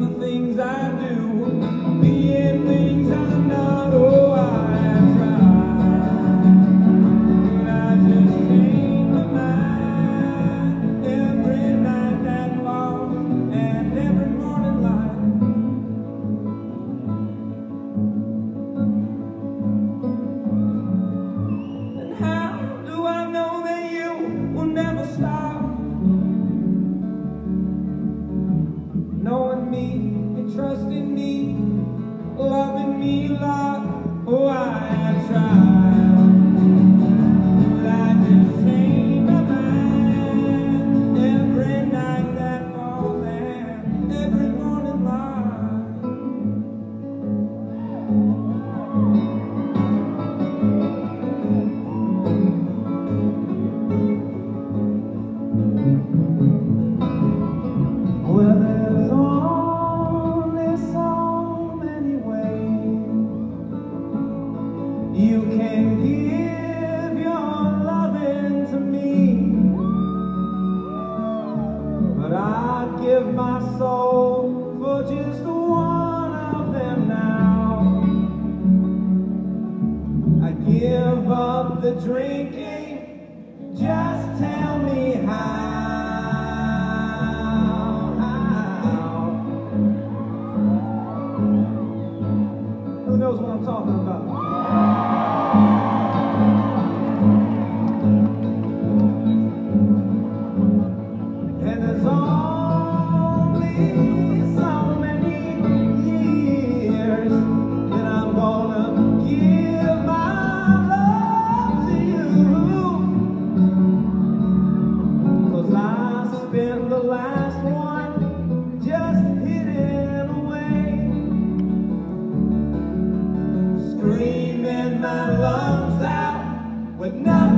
the things I do, being things I do. Milan. my soul for just one of them now. I give up the drinking, just tell me how. the last one just hidden away. Screaming my lungs out with nothing.